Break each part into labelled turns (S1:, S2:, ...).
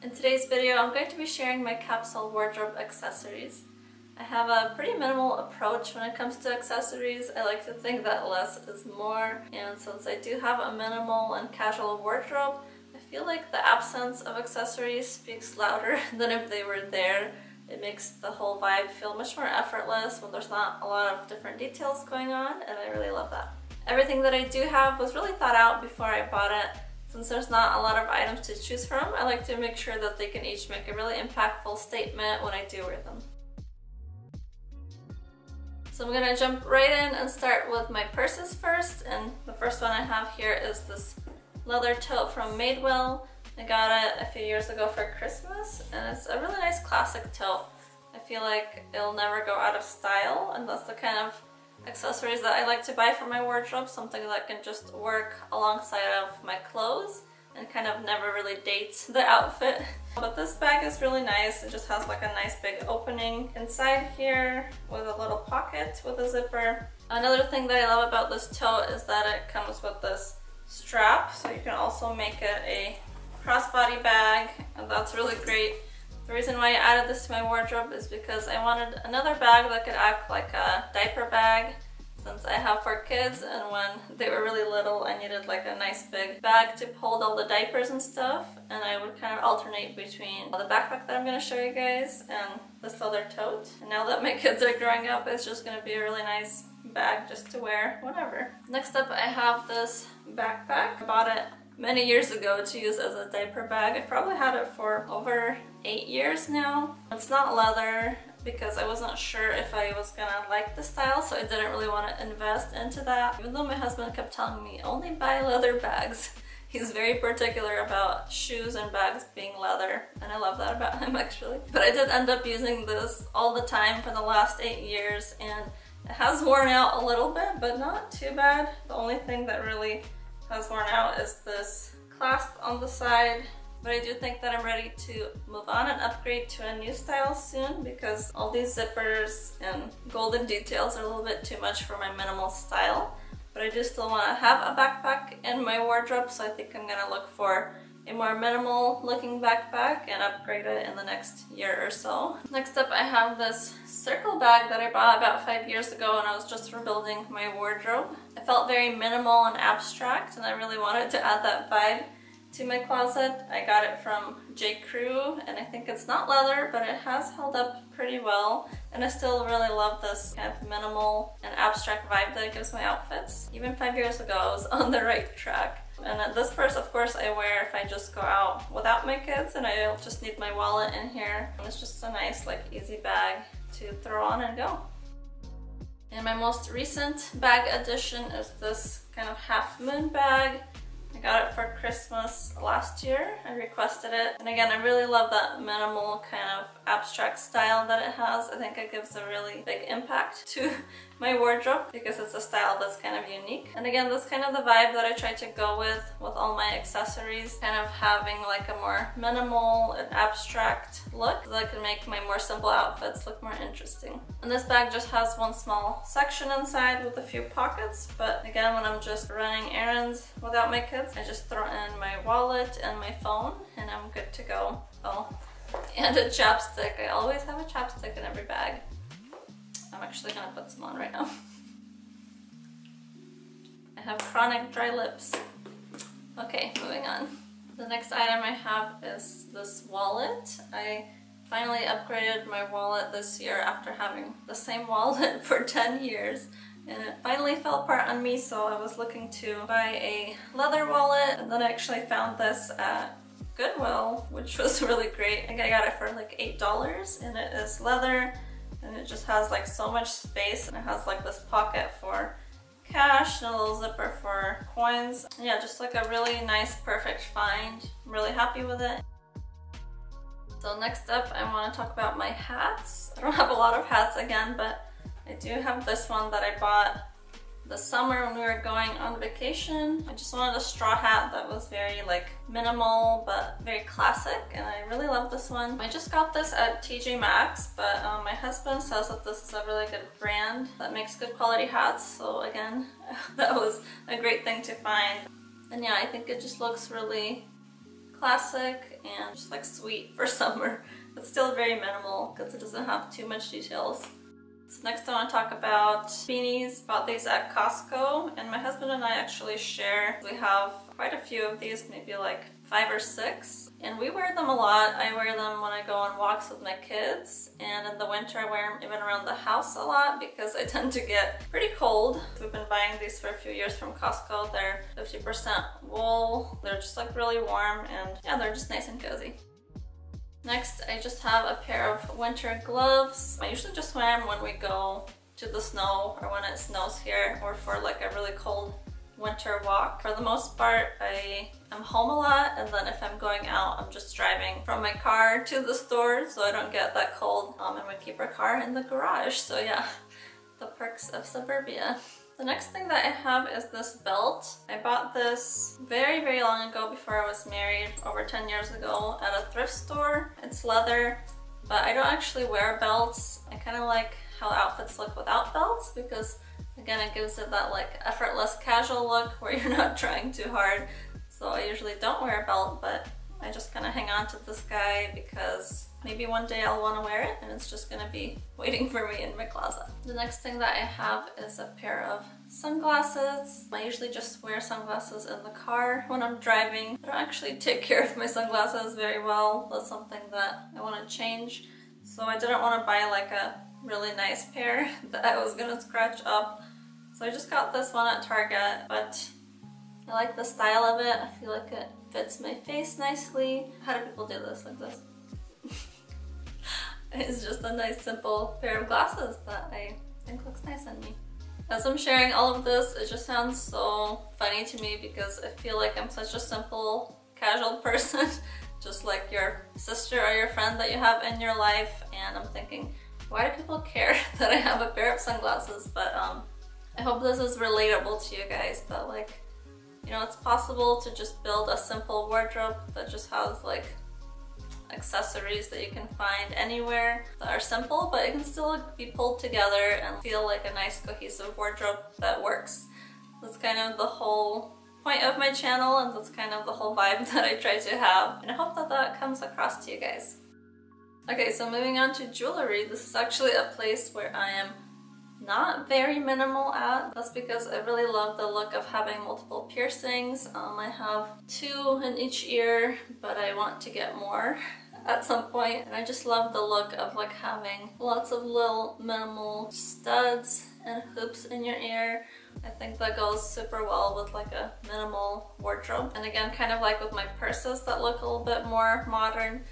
S1: In today's video, I'm going to be sharing my capsule wardrobe accessories. I have a pretty minimal approach when it comes to accessories. I like to think that less is more, and since I do have a minimal and casual wardrobe, I feel like the absence of accessories speaks louder than if they were there. It makes the whole vibe feel much more effortless when there's not a lot of different details going on, and I really love that. Everything that I do have was really thought out before I bought it. Since there's not a lot of items to choose from, I like to make sure that they can each make a really impactful statement when I do wear them. So I'm gonna jump right in and start with my purses first. And the first one I have here is this leather tote from Madewell. I got it a few years ago for Christmas and it's a really nice classic tote. I feel like it'll never go out of style and that's the kind of accessories that I like to buy for my wardrobe, something that can just work alongside of my clothes and kind of never really dates the outfit. But this bag is really nice. It just has like a nice big opening inside here with a little pocket with a zipper. Another thing that I love about this tote is that it comes with this strap so you can also make it a crossbody bag and that's really great. The reason why I added this to my wardrobe is because I wanted another bag that could act like a diaper bag since I have four kids and when they were really little I needed like a nice big bag to hold all the diapers and stuff and I would kind of alternate between the backpack that I'm going to show you guys and this other tote. And now that my kids are growing up it's just going to be a really nice bag just to wear whatever. Next up I have this backpack. I bought it many years ago to use as a diaper bag. I've probably had it for over eight years now. It's not leather because I wasn't sure if I was gonna like the style so I didn't really want to invest into that. Even though my husband kept telling me only buy leather bags. He's very particular about shoes and bags being leather and I love that about him actually. But I did end up using this all the time for the last eight years and it has worn out a little bit but not too bad. The only thing that really has worn out is this clasp on the side but I do think that I'm ready to move on and upgrade to a new style soon because all these zippers and golden details are a little bit too much for my minimal style. But I do still want to have a backpack in my wardrobe so I think I'm going to look for a more minimal looking backpack and upgrade it in the next year or so. Next up have this circle bag that I bought about five years ago and I was just rebuilding my wardrobe. It felt very minimal and abstract and I really wanted to add that vibe to my closet. I got it from J. Crew and I think it's not leather but it has held up pretty well and I still really love this kind of minimal and abstract vibe that it gives my outfits. Even five years ago I was on the right track. And this purse of course I wear if I just go out without my kids and I just need my wallet in here. And it's just a nice like easy bag to throw on and go. And my most recent bag addition is this kind of half moon bag. I got it for Christmas last year. I requested it. And again, I really love that minimal kind of abstract style that it has. I think it gives a really big impact to my wardrobe because it's a style that's kind of unique. And again, that's kind of the vibe that I try to go with with all my accessories, kind of having like a more minimal and abstract look that can make my more simple outfits look more interesting. And this bag just has one small section inside with a few pockets, but again, when I'm just running errands without my kids, I just throw in my wallet and my phone and I'm good to go. Oh, and a chapstick. I always have a chapstick in every bag. I'm actually gonna put some on right now. I have chronic dry lips. Okay, moving on. The next item I have is this wallet. I finally upgraded my wallet this year after having the same wallet for 10 years and it finally fell apart on me so I was looking to buy a leather wallet and then I actually found this at Goodwill which was really great. I think I got it for like $8 and it is leather and it just has like so much space and it has like this pocket for cash and a little zipper for coins. Yeah, just like a really nice, perfect find. I'm really happy with it. So next up, I want to talk about my hats. I don't have a lot of hats again, but I do have this one that I bought the summer when we were going on vacation. I just wanted a straw hat that was very like minimal but very classic and I really love this one. I just got this at TJ Maxx but um, my husband says that this is a really good brand that makes good quality hats so again that was a great thing to find. And yeah I think it just looks really classic and just like sweet for summer. It's still very minimal because it doesn't have too much details. So next I want to talk about beanies. Bought these at Costco and my husband and I actually share. We have quite a few of these, maybe like five or six. And we wear them a lot. I wear them when I go on walks with my kids. And in the winter I wear them even around the house a lot because I tend to get pretty cold. We've been buying these for a few years from Costco. They're 50% wool. They're just like really warm and yeah, they're just nice and cozy. Next, I just have a pair of winter gloves. I usually just wear them when we go to the snow or when it snows here or for like a really cold winter walk. For the most part, I am home a lot and then if I'm going out, I'm just driving from my car to the store so I don't get that cold um, and we keep our car in the garage. So yeah, the perks of suburbia. The next thing that I have is this belt. I bought this very, very long ago before I was married, over 10 years ago, at a thrift store. It's leather, but I don't actually wear belts. I kind of like how outfits look without belts because again, it gives it that like effortless casual look where you're not trying too hard. So I usually don't wear a belt, but I just kind of hang on to this guy because maybe one day I'll want to wear it and it's just gonna be waiting for me in my closet. The next thing that I have is a pair of sunglasses. I usually just wear sunglasses in the car when I'm driving. I don't actually take care of my sunglasses very well. That's something that I want to change. So I didn't want to buy like a really nice pair that I was gonna scratch up. So I just got this one at Target, but I like the style of it. I feel like it fits my face nicely. How do people do this like this? it's just a nice simple pair of glasses that I think looks nice on me. As I'm sharing all of this, it just sounds so funny to me because I feel like I'm such a simple, casual person, just like your sister or your friend that you have in your life. And I'm thinking, why do people care that I have a pair of sunglasses? But um, I hope this is relatable to you guys that like, you know, it's possible to just build a simple wardrobe that just has like accessories that you can find anywhere that are simple, but it can still be pulled together and feel like a nice cohesive wardrobe that works. That's kind of the whole point of my channel and that's kind of the whole vibe that I try to have. And I hope that that comes across to you guys. Okay, so moving on to jewelry. This is actually a place where I am not very minimal at. That's because I really love the look of having multiple piercings. Um, I have two in each ear, but I want to get more at some point. And I just love the look of like having lots of little minimal studs and hoops in your ear. I think that goes super well with like a minimal wardrobe. And again, kind of like with my purses that look a little bit more modern,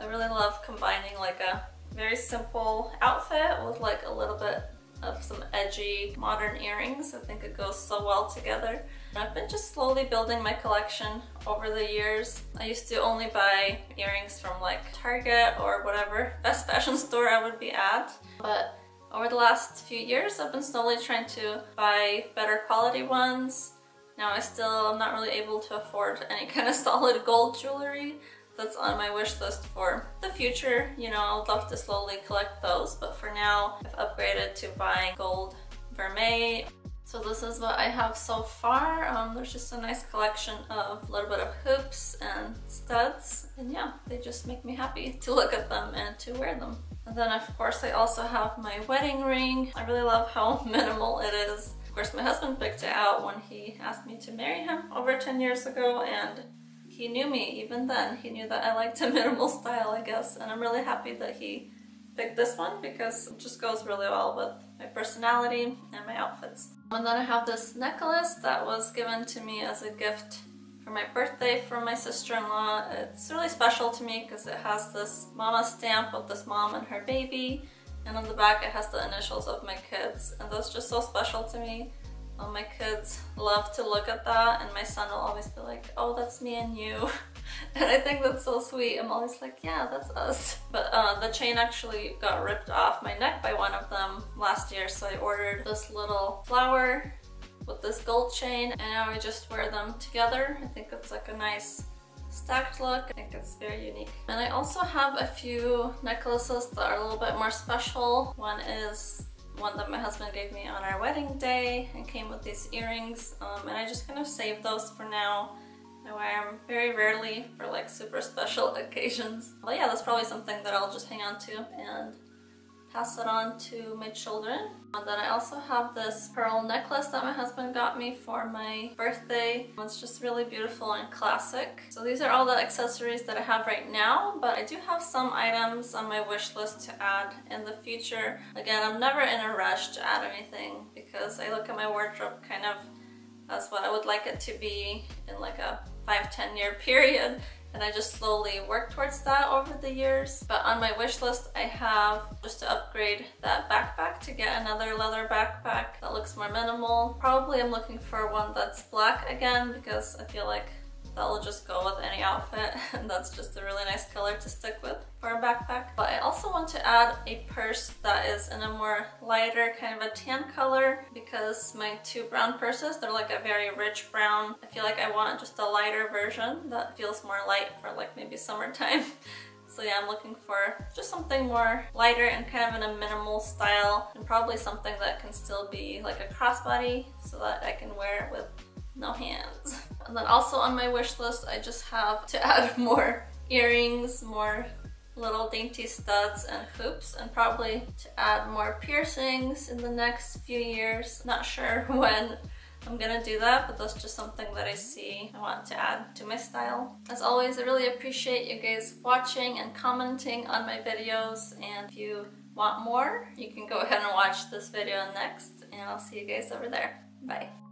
S1: I really love combining like a very simple outfit with like a little bit of some edgy modern earrings. I think it goes so well together. I've been just slowly building my collection over the years. I used to only buy earrings from like Target or whatever best fashion store I would be at. But over the last few years, I've been slowly trying to buy better quality ones. Now I still am not really able to afford any kind of solid gold jewelry, that's on my wish list for the future. You know, I would love to slowly collect those, but for now, I've upgraded to buying gold vermeil. So this is what I have so far. Um, there's just a nice collection of a little bit of hoops and studs. And yeah, they just make me happy to look at them and to wear them. And then of course I also have my wedding ring. I really love how minimal it is. Of course my husband picked it out when he asked me to marry him over 10 years ago and he knew me even then. He knew that I liked a minimal style, I guess, and I'm really happy that he picked this one because it just goes really well with my personality and my outfits. And then I have this necklace that was given to me as a gift for my birthday from my sister-in-law. It's really special to me because it has this mama stamp of this mom and her baby and on the back it has the initials of my kids and that's just so special to me. All my kids love to look at that and my son will always be like, oh, that's me and you. and I think that's so sweet. I'm always like, yeah, that's us. But uh, the chain actually got ripped off my neck by one of them last year. So I ordered this little flower with this gold chain and now I just wear them together. I think it's like a nice stacked look. I think it's very unique. And I also have a few necklaces that are a little bit more special. One is one that my husband gave me on our wedding day and came with these earrings um, and I just kind of saved those for now I wear them very rarely for like super special occasions. But yeah, that's probably something that I'll just hang on to and pass it on to my children. And then I also have this pearl necklace that my husband got me for my birthday. It's just really beautiful and classic. So these are all the accessories that I have right now, but I do have some items on my wish list to add in the future. Again, I'm never in a rush to add anything because I look at my wardrobe kind of as what I would like it to be in like a 5-10 year period and I just slowly work towards that over the years. But on my wish list, I have just to upgrade that backpack to get another leather backpack that looks more minimal. Probably I'm looking for one that's black again because I feel like that will just go with any outfit and that's just a really nice color to stick with for a backpack. But I also want to add a purse that is in a more lighter kind of a tan color because my two brown purses, they're like a very rich brown. I feel like I want just a lighter version that feels more light for like maybe summertime. So yeah, I'm looking for just something more lighter and kind of in a minimal style and probably something that can still be like a crossbody so that I can wear it with no hands. And then also on my wish list, I just have to add more earrings, more little dainty studs and hoops, and probably to add more piercings in the next few years. Not sure when I'm gonna do that, but that's just something that I see I want to add to my style. As always, I really appreciate you guys watching and commenting on my videos, and if you want more, you can go ahead and watch this video next, and I'll see you guys over there. Bye.